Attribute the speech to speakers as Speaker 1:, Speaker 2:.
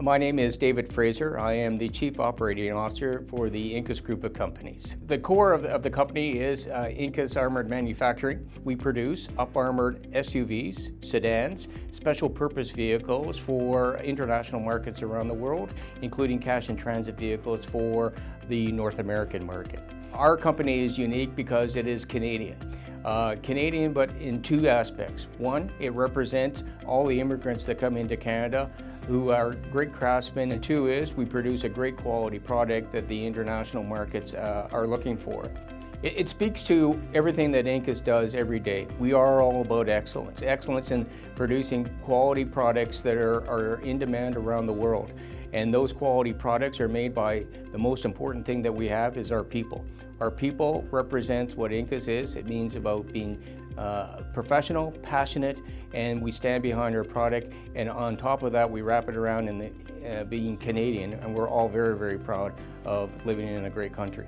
Speaker 1: My name is David Fraser. I am the Chief Operating Officer for the INKAS Group of Companies. The core of the, of the company is uh, INKAS Armored Manufacturing. We produce up-armored SUVs, sedans, special purpose vehicles for international markets around the world, including cash and transit vehicles for the North American market. Our company is unique because it is Canadian. Uh, Canadian, but in two aspects. One, it represents all the immigrants that come into Canada who are great craftsmen, and two is we produce a great quality product that the international markets uh, are looking for. It, it, speaks to everything that INKAS does every day. We are all about excellence, excellence in producing quality products that are, are in demand around the world. And those quality products are made by the most important thing that we have is our people. Our people represents what INKAS is. It means about being uh, professional, passionate, and we stand behind our product. And on top of that, we wrap it around in the, uh, being Canadian, and we're all very, very proud of living in a great country.